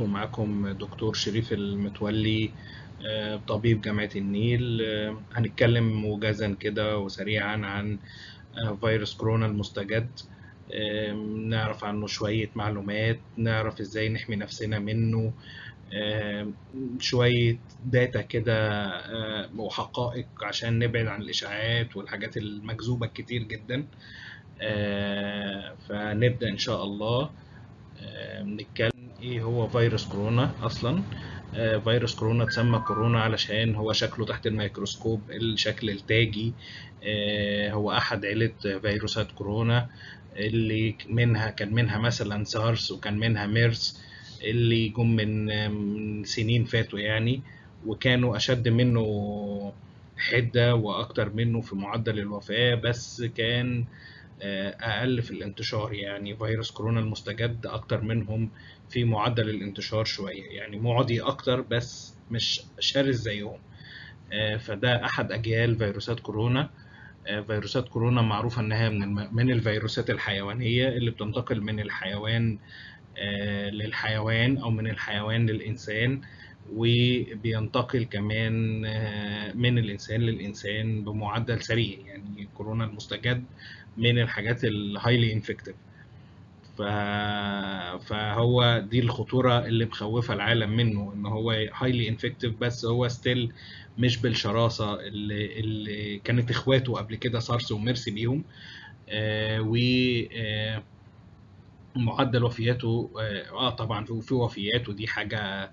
ومعكم دكتور شريف المتولي آه، طبيب جامعة النيل. آه، هنتكلم موجزا كده وسريعا عن آه، فيروس كورونا المستجد. نعرف عنه شوية معلومات نعرف إزاي نحمي نفسنا منه. شوية داتا كده وحقائق عشان نبعد عن الإشاعات والحاجات المكذوبة كتير جدا. فنبدأ إن شاء الله. نتكلم إيه هو فيروس كورونا أصلا؟ آه، فيروس كورونا اتسمى كورونا علشان هو شكله تحت الميكروسكوب الشكل التاجي. آه، هو أحد عيلة فيروسات كورونا اللي منها كان منها مثلا سارس وكان منها ميرس اللي جم من سنين فاتوا يعني وكانوا أشد منه حدة وأكتر منه في معدل الوفاة بس كان أقل في الانتشار. يعني فيروس كورونا المستجد أكتر منهم في معدل الانتشار شوية. يعني معدي أكتر بس مش شرس زيهم. فده أحد أجيال فيروسات كورونا. فيروسات كورونا معروفة إنها من من الفيروسات الحيوانية اللي بتنتقل من الحيوان للحيوان أو من الحيوان للإنسان وبينتقل كمان من الإنسان للإنسان بمعدل سريع. يعني كورونا المستجد من الحاجات ال highly infective فهو دي الخطورة اللي مخوفة العالم منه إن هو highly infective بس هو still مش بالشراسة اللي, اللي كانت إخواته قبل كده سارس وميرس بيهم. آه و آه معدل وفياته آه طبعا في وفيات ودي حاجة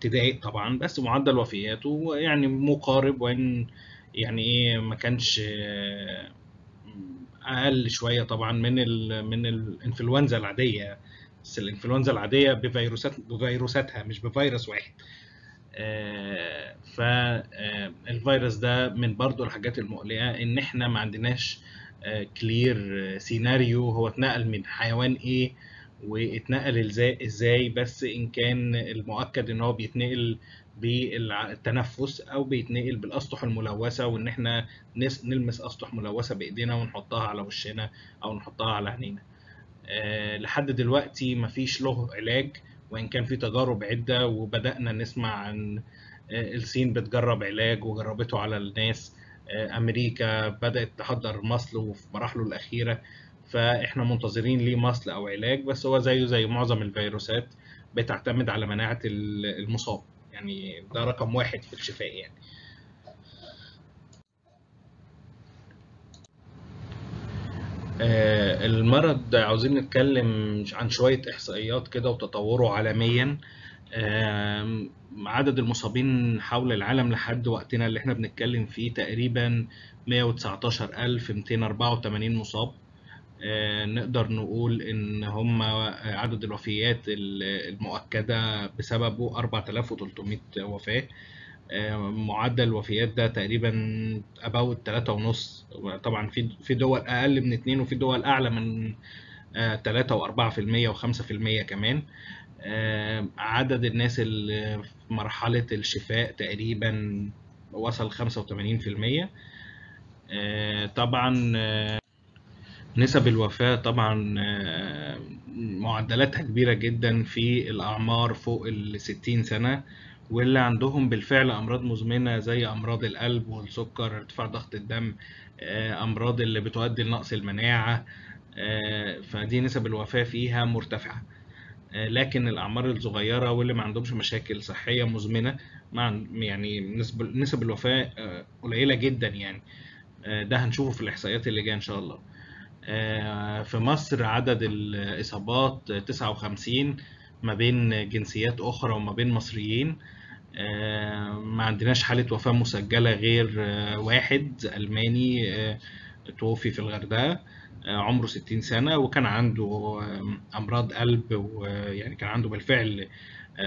تضايق طبعا بس معدل وفياته يعني مقارب وإن يعني إيه ما كانش آه أقل شوية طبعا من ال من الإنفلونزا العادية. بس الإنفلونزا العادية بفيروسات بفيروساتها مش بفيروس واحد. آه فالفيروس ده من برضو الحاجات المقلقة إن إحنا ما عندناش آه clear scenario هو اتنقل من حيوان إيه واتنقل إزاي؟ بس إن كان المؤكد إن هو بيتنقل بالتنفس أو بيتنقل بالأسطح الملوثة وإن إحنا نلمس أسطح ملوثة بإيدينا ونحطها على وشنا أو نحطها على عينينا. أه لحد دلوقتي مفيش له علاج وإن كان في تجارب عدة وبدأنا نسمع عن أه الصين بتجرب علاج وجربته على الناس. أه أمريكا بدأت تحضر مصل وفي مراحله الأخيرة فإحنا منتظرين ليه مصل أو علاج بس هو زيه زي معظم الفيروسات بتعتمد على مناعة المصاب. يعني ده رقم واحد في الشفاء يعني. آه المرض عاوزين نتكلم عن شوية إحصائيات كده وتطوره عالميا. آه عدد المصابين حول العالم لحد وقتنا اللي إحنا بنتكلم فيه تقريبا 119284 مصاب. نقدر نقول إن هم عدد الوفيات المؤكدة بسببه 4300 وفاة. آه معدل الوفيات ده تقريبا اباوت 3 ونص. طبعا في في دول أقل من 2 وفي دول أعلى من 3 و4% و5% كمان. آه عدد الناس اللي في مرحلة الشفاء تقريبا وصل 85% طبعا نسب الوفاة طبعا معدلاتها كبيرة جدا في الأعمار فوق ال 60 سنة واللي عندهم بالفعل أمراض مزمنة زي أمراض القلب والسكر ارتفاع ضغط الدم أمراض اللي بتؤدي لنقص المناعة فدي نسب الوفاة فيها مرتفعة لكن الأعمار الصغيرة واللي ما عندهمش مشاكل صحية مزمنة مع يعني نسب نسب الوفاة قليلة جدا يعني ده هنشوفه في الإحصائيات اللي جاية إن شاء الله. في مصر عدد الإصابات 59 ما بين جنسيات أخرى وما بين مصريين. ما عندناش حالة وفاة مسجلة غير واحد ألماني توفي في الغردقة عمره 60 سنة وكان عنده أمراض قلب ويعني كان عنده بالفعل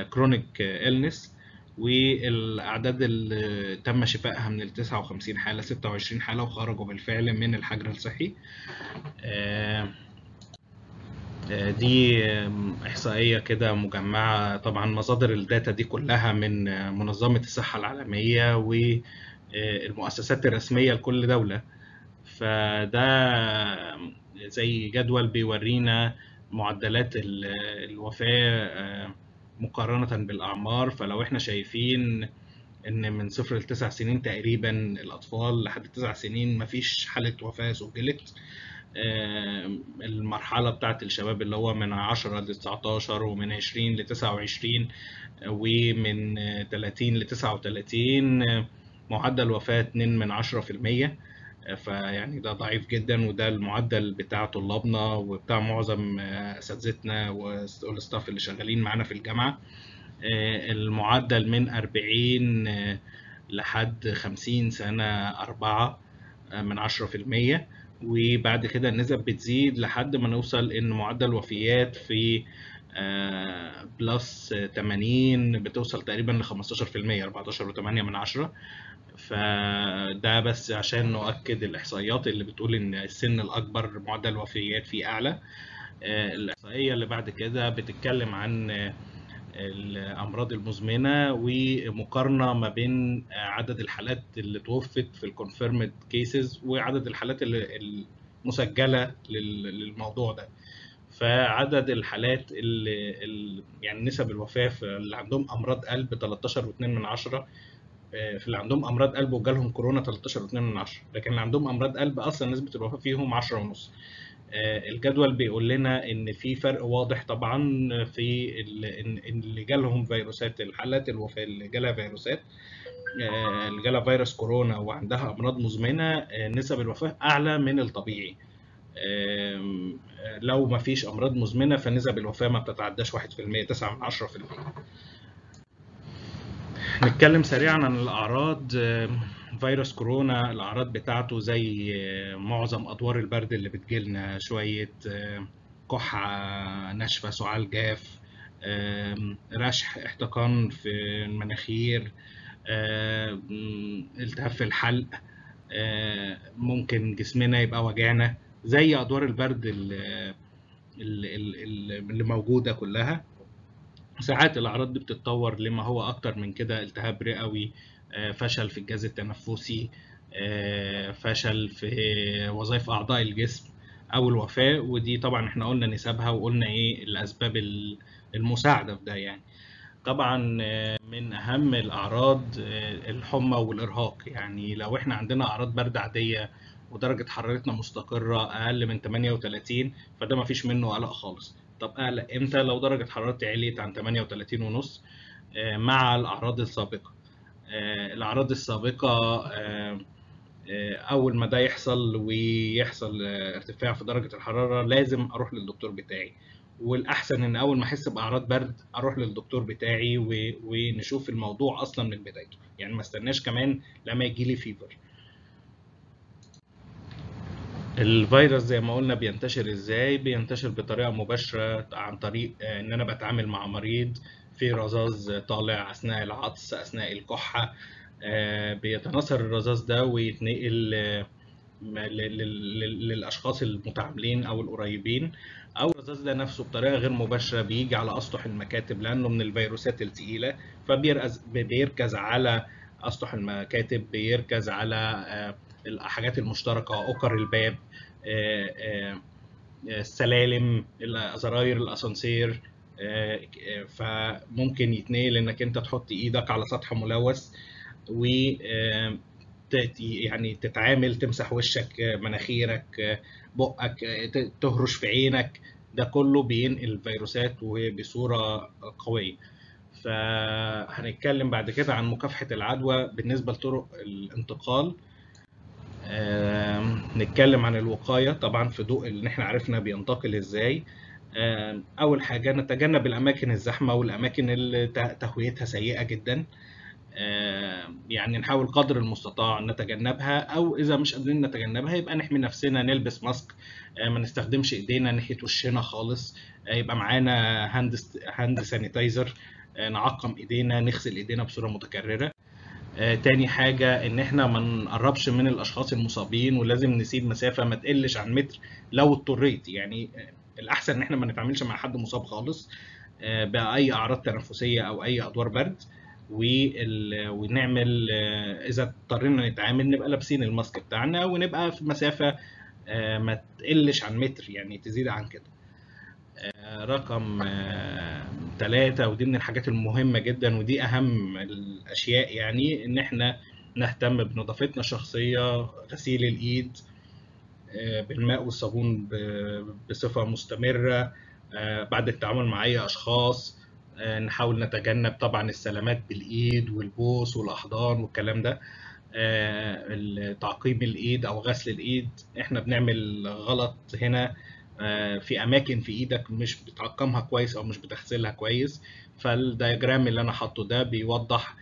chronic illness والأعداد اللي تم شفائها من ال 59 حالة 26 حالة وخرجوا بالفعل من الحجر الصحي. دي إحصائية كده مجمعة. طبعا مصادر ال data دي كلها من منظمة الصحة العالمية والمؤسسات الرسمية لكل دولة. فده زي جدول بيورينا معدلات الوفاة مقارنة بالأعمار فلو إحنا شايفين إن من صفر لتسع سنين تقريبا الأطفال لحد تسع سنين مفيش حالة وفاة سجلت. المرحلة بتاعت الشباب اللي هو من 10 ل 19 ومن 20 ل 29 ومن 30 ل 39 معدل وفاة 2 من 10% فيعني ده ضعيف جدا وده المعدل بتاع طلابنا وبتاع معظم أساتذتنا وال staff اللي شغالين معانا في الجامعة. المعدل من 40 لحد 50 سنة 4 من 10% وبعد كده النسب بتزيد لحد ما نوصل إن معدل وفيات في plus 80 بتوصل تقريبا ل 15% 14.8 من 10 فده بس عشان نؤكد الإحصائيات اللي بتقول إن السن الأكبر معدل الوفيات فيه أعلى. الإحصائية اللي بعد كده بتتكلم عن الأمراض المزمنة ومقارنة ما بين عدد الحالات اللي توفت في ال confirmed cases وعدد الحالات المسجلة للموضوع ده. فعدد الحالات اللي يعني نسب الوفاة في اللي عندهم أمراض قلب 13.2 من عشرة في اللي عندهم أمراض قلب وجالهم كورونا 13.2 من 10 لكن اللي عندهم أمراض قلب أصلا نسبه الوفاه فيهم 10 ونص. الجدول بيقول لنا إن في فرق واضح طبعا في اللي جالهم فيروسات الحالات الوفاة اللي جالها فيروسات. اللي جالها فيروس كورونا وعندها أمراض مزمنة نسب الوفاة أعلى من الطبيعي. لو ما فيش أمراض مزمنة فنسب الوفاة ما بتتعداش 1% 9 من 10% نتكلم سريعا عن الأعراض. فيروس كورونا الأعراض بتاعته زي معظم أدوار البرد اللي بتجيلنا. شوية كحة ناشفة سعال جاف رشح احتقان في المناخير التهاب في الحلق ممكن جسمنا يبقى وجعنا. زي أدوار البرد اللي, موجودة كلها. ساعات الأعراض دي بتتطور لما هو أكتر من كده التهاب رئوي فشل في الجهاز التنفسي فشل في وظائف أعضاء الجسم أو الوفاة ودي طبعا إحنا قلنا نسبها وقلنا إيه الأسباب المساعدة في ده يعني. طبعا من أهم الأعراض الحمى والإرهاق. يعني لو إحنا عندنا أعراض برد عادية ودرجة حرارتنا مستقرة أقل من 38 فده مفيش منه قلق خالص. طب اقلق إمتى؟ لو درجة حرارتي عليت عن 38 ونص مع الأعراض السابقة. الأعراض السابقة أول ما ده يحصل ويحصل ارتفاع في درجة الحرارة لازم أروح للدكتور بتاعي. والأحسن إن أول ما أحس بأعراض برد أروح للدكتور بتاعي ونشوف الموضوع أصلا من بدايته. يعني ما استناش كمان لما يجي لي فيفر الفيروس زي ما قلنا بينتشر إزاي؟ بينتشر بطريقة مباشرة عن طريق إن أنا بتعامل مع مريض في رذاذ طالع أثناء العطس أثناء الكحة بيتناثر الرذاذ ده ويتنقل للأشخاص المتعاملين أو القريبين. أو الرذاذ ده نفسه بطريقة غير مباشرة بيجي على أسطح المكاتب لأنه من الفيروسات الثقيله فبيركز على أسطح المكاتب بيركز على الحاجات المشتركة أوكر الباب السلالم زراير الأسانسير فممكن يتنقل إنك أنت تحط إيدك على سطح ملوث و يعني تتعامل تمسح وشك مناخيرك بقك تهرش في عينك. ده كله بينقل الفيروسات وبصورة قوية. فهنتكلم بعد كده عن مكافحة العدوى بالنسبة لطرق الانتقال. نتكلم عن الوقاية طبعا في ضوء ان إحنا عرفنا بينتقل إزاي. أول حاجة نتجنب الأماكن الزحمة والأماكن اللي تهويتها سيئة جدا. يعني نحاول قدر المستطاع نتجنبها أو إذا مش قادرين نتجنبها يبقى نحمي نفسنا نلبس ماسك. ما نستخدمش إيدينا ناحيه وشنا خالص. يبقى معانا hand hand sanitizer نعقم إيدينا نغسل إيدينا بصورة متكررة. تاني حاجة إن إحنا ما نقربش من الأشخاص المصابين ولازم نسيب مسافة ما تقلش عن متر لو اضطريت. يعني الأحسن إن إحنا ما نتعاملش مع حد مصاب خالص بأي أعراض تنفسية أو أي أدوار برد ونعمل إذا اضطرينا نتعامل نبقى لابسين ال mask بتاعنا ونبقى في مسافة ما تقلش عن متر يعني تزيد عن كده. رقم ثلاثة ودي من الحاجات المهمة جدا ودي أهم الأشياء يعني إن إحنا نهتم بنظافتنا الشخصية غسيل الإيد بالماء والصابون بصفة مستمرة بعد التعامل مع أي أشخاص نحاول نتجنب طبعا السلامات بالإيد والبوس والأحضان والكلام ده تعقيم الإيد أو غسل الإيد إحنا بنعمل غلط هنا في أماكن في إيدك مش بتعقمها كويس أو مش بتغسلها كويس فال diagram اللي أنا حاطه ده بيوضح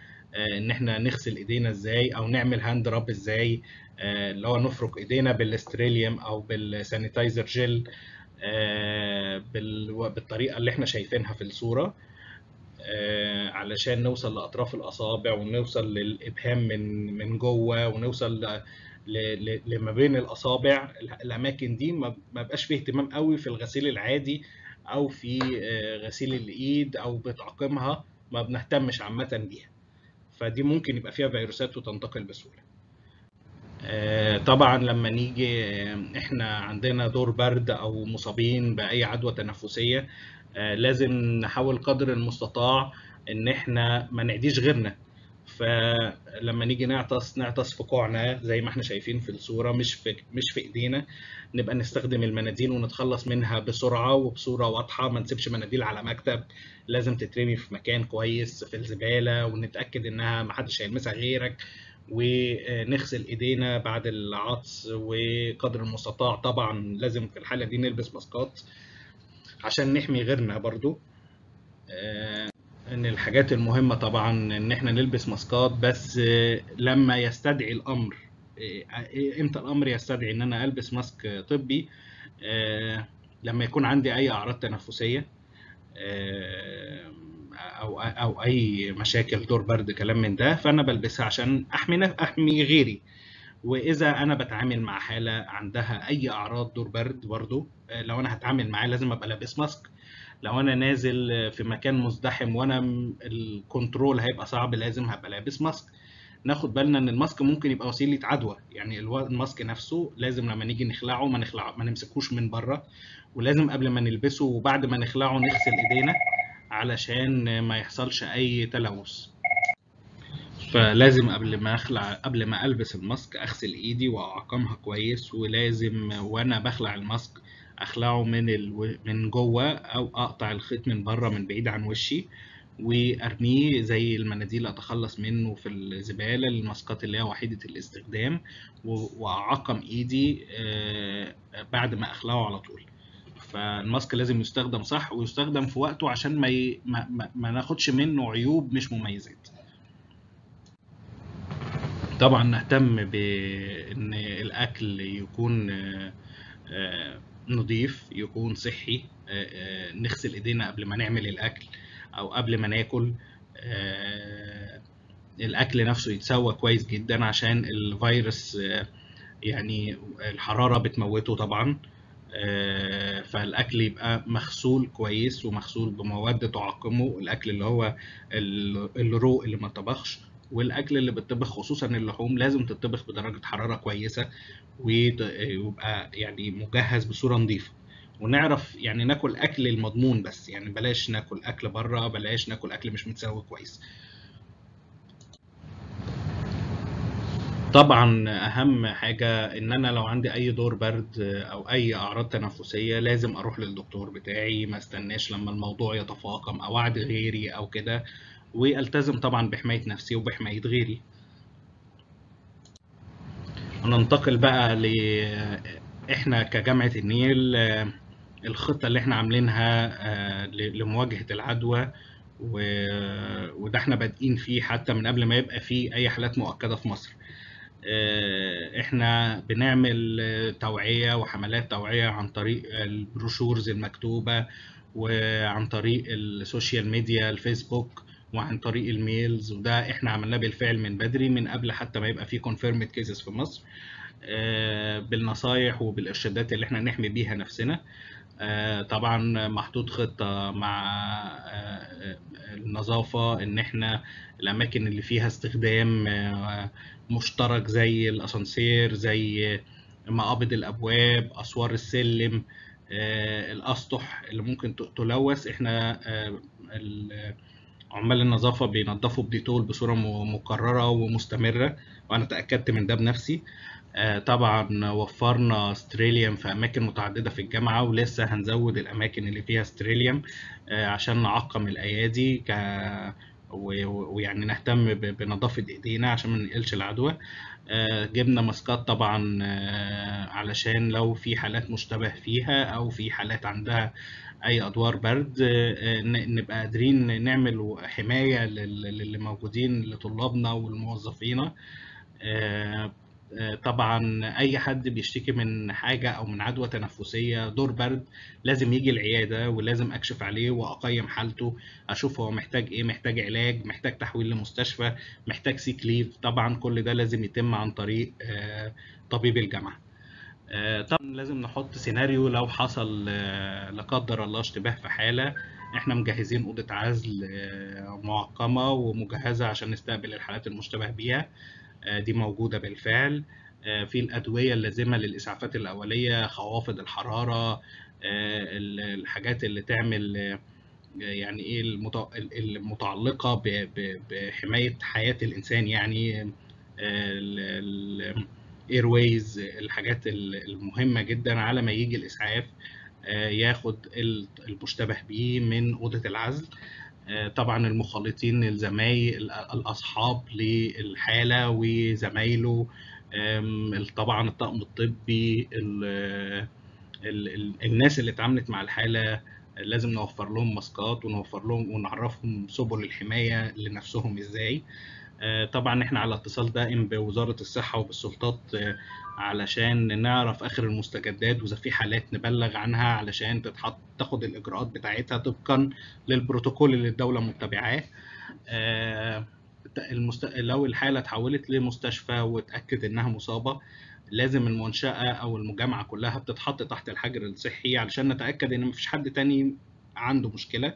إن إحنا نغسل إيدينا إزاي أو نعمل hand rub إزاي اللي هو نفرك إيدينا بال Sterillium أو بال sanitizer gel بالطريقة اللي إحنا شايفينها في الصورة علشان نوصل لأطراف الأصابع ونوصل للإبهام من من جوه ونوصل لما بين الأصابع الأماكن دي ما بقاش فيه اهتمام قوي في الغسيل العادي أو في غسيل الإيد أو بتعقيمها ما بنهتمش عامة بيها. فدي ممكن يبقى فيها فيروسات وتنتقل بسهولة. طبعا لما نيجي إحنا عندنا دور برد أو مصابين بأي عدوى تنفسية لازم نحاول قدر المستطاع إن إحنا ما نعديش غيرنا. فلما نيجي نعطس نعطس في كوعنا زي ما إحنا شايفين في الصورة مش في مش في إيدينا. نبقى نستخدم المناديل ونتخلص منها بسرعة وبصورة واضحة ما نسيبش مناديل على مكتب. لازم تترمي في مكان كويس في الزبالة ونتأكد إنها ما حدش هيلمسها غيرك. ونغسل إيدينا بعد العطس وقدر المستطاع طبعا لازم في الحالة دي نلبس ماسكات عشان نحمي غيرنا برضو. إن الحاجات المهمة طبعا إن إحنا نلبس ماسكات بس لما يستدعي الأمر إمتى الأمر يستدعي إن أنا ألبس ماسك طبي؟ لما يكون عندي أي أعراض تنفسية أو أو أي مشاكل دور برد كلام من ده فأنا بلبسها عشان أحمي أحمي غيري. وإذا أنا بتعامل مع حالة عندها أي أعراض دور برد برضو لو أنا هتعامل معاه لازم أبقى لابس ماسك. لو أنا نازل في مكان مزدحم وأنا ال control هيبقى صعب لازم هبقى لابس mask ناخد بالنا إن ال mask ممكن يبقى وسيلة عدوى يعني ال mask نفسه لازم لما نيجي نخلعه ما نخلعه ما نمسكوش من بره. ولازم قبل ما نلبسه وبعد ما نخلعه نغسل إيدينا علشان ما يحصلش أي تلوث. فلازم قبل ما اخلع قبل ما ألبس ال mask أغسل إيدي وأعقمها كويس ولازم وأنا بخلع ال mask أخلعه من ال... من جوه أو أقطع الخيط من بره من بعيد عن وشي وأرميه زي المناديل أتخلص منه في الزبالة الماسكات اللي هي وحيدة الاستخدام وأعقم إيدي بعد ما أخلعه على طول. فالماسك لازم يستخدم صح ويستخدم في وقته عشان ما ي... ما, ما... ما ناخدش منه عيوب مش مميزات. طبعا نهتم بإن الأكل يكون نضيف يكون صحي نغسل إيدينا قبل ما نعمل الأكل أو قبل ما ناكل. الأكل نفسه يتسوى كويس جدا عشان الفيروس يعني الحرارة بتموته طبعا. فالأكل يبقى مغسول كويس ومغسول بمواد تعقمه الأكل اللي هو الرو اللي ما طبخش. والأكل اللي بيطبخ خصوصا اللحوم لازم تطبخ بدرجة حرارة كويسة ويبقى يعني مجهز بصورة نظيفة. ونعرف يعني ناكل أكل المضمون بس يعني بلاش ناكل أكل بره بلاش ناكل أكل مش متسوي كويس. طبعا أهم حاجة إن أنا لو عندي أي دور برد أو أي أعراض تنفسية لازم أروح للدكتور بتاعي ما استناش لما الموضوع يتفاقم أو اعد غيري أو كده. والتزم طبعا بحماية نفسي وبحماية غيري. ننتقل بقى ل إحنا كجامعة النيل الخطة اللي إحنا عاملينها لمواجهة العدوى وده إحنا بادئين فيه حتى من قبل ما يبقى فيه أي حالات مؤكدة في مصر. إحنا بنعمل توعية وحملات توعية عن طريق ال brochures المكتوبة وعن طريق ال social media الفيسبوك وعن طريق ال mails وده إحنا عملناه بالفعل من بدري من قبل حتى ما يبقى في confirmed cases في مصر بالنصايح وبالإرشادات اللي إحنا نحمي بيها نفسنا. طبعا محطوط خطة مع النظافة إن إحنا الأماكن اللي فيها استخدام مشترك زي الأسانسير زي مقابض الأبواب أسوار السلم الأسطح اللي ممكن تلوث. إحنا عمال النظافة بينظفوا بديتول بصورة مكررة ومستمرة وأنا تأكدت من ده بنفسي. طبعا وفرنا ستريليوم في أماكن متعددة في الجامعة ولسه هنزود الأماكن اللي فيها ستريليوم عشان نعقم الأيادي ك ويعني نهتم بنظافة إيدينا عشان ما ننقلش العدوى. جبنا ماسكات طبعا علشان لو في حالات مشتبه فيها أو في حالات عندها أي أدوار برد نبقى قادرين نعمل حماية للي موجودين لطلابنا والموظفين. طبعا أي حد بيشتكي من حاجة أو من عدوى تنفسية دور برد لازم يجي العيادة ولازم أكشف عليه وأقيم حالته أشوف هو محتاج إيه محتاج علاج محتاج تحويل لمستشفى محتاج سيك ليف. طبعا كل ده لازم يتم عن طريق طبيب الجامعة. طبعا لازم نحط سيناريو لو حصل لا قدر الله اشتباه في حالة إحنا مجهزين أوضة عزل معقمة ومجهزة عشان نستقبل الحالات المشتبه بيها. دي موجودة بالفعل. في الأدوية اللازمة للإسعافات الأولية خوافض الحرارة الحاجات اللي تعمل يعني إيه المتعلقة بحماية حياة الإنسان يعني الايرويز الحاجات المهمة جدا على ما يجي الإسعاف. ياخد المشتبه بيه من أوضة العزل. طبعا المخالطين الزمايل الأصحاب للحالة وزمايله. طبعا الطاقم الطبي ال ال الناس اللي اتعاملت مع الحالة. لازم نوفر لهم ماسكات ونوفر لهم ونعرفهم سبل الحماية لنفسهم إزاي. طبعا إحنا على اتصال دائم بوزارة الصحة وبالسلطات علشان نعرف آخر المستجدات وإذا في حالات نبلغ عنها علشان تتحط تاخد الإجراءات بتاعتها طبقا للبروتوكول اللي الدولة متبعاه. المست... لو الحالة اتحولت لمستشفى واتاكد إنها مصابة لازم المنشأة أو المجامعة كلها بتتحط تحت الحجر الصحي علشان نتأكد إن مفيش حد تاني عنده مشكلة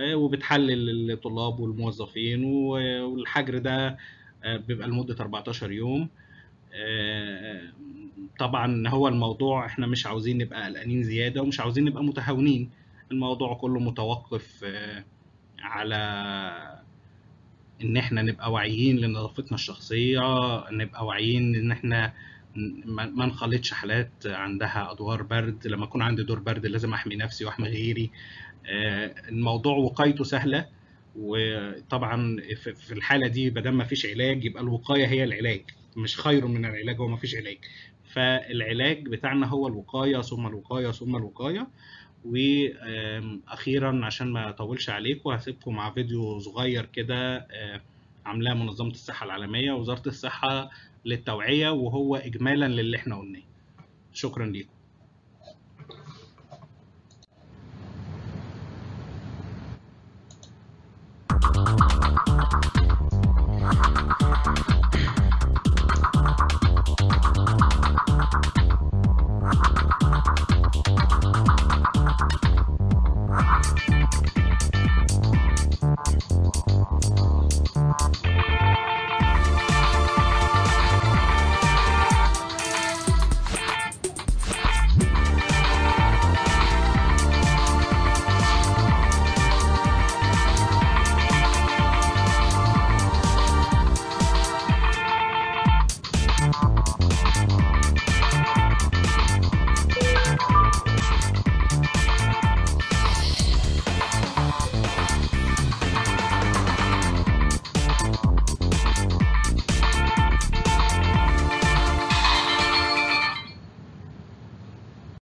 وبتحلل الطلاب والموظفين والحجر ده بيبقى لمدة 14 يوم. طبعا هو الموضوع إحنا مش عاوزين نبقى قلقانين زيادة ومش عاوزين نبقى متهاونين. الموضوع كله متوقف على إن إحنا نبقى واعيين لنظافتنا الشخصية نبقى واعيين إن إحنا ما نخلطش حالات عندها أدوار برد. لما يكون عندي دور برد لازم أحمي نفسي وأحمي غيري. الموضوع وقايته سهلة. وطبعا في الحالة دي ما دام ما فيش علاج يبقى الوقاية هي العلاج. مش خير من العلاج هو ما فيش علاج. فالعلاج بتاعنا هو الوقاية ثم الوقاية ثم الوقاية. وأخيرا عشان ما أطولش عليكم هسيبكم مع فيديو صغير كده عاملاه منظمة الصحة العالمية وزارة الصحة للتوعية وهو اجمالا للي إحنا قلناه شكرا ليكم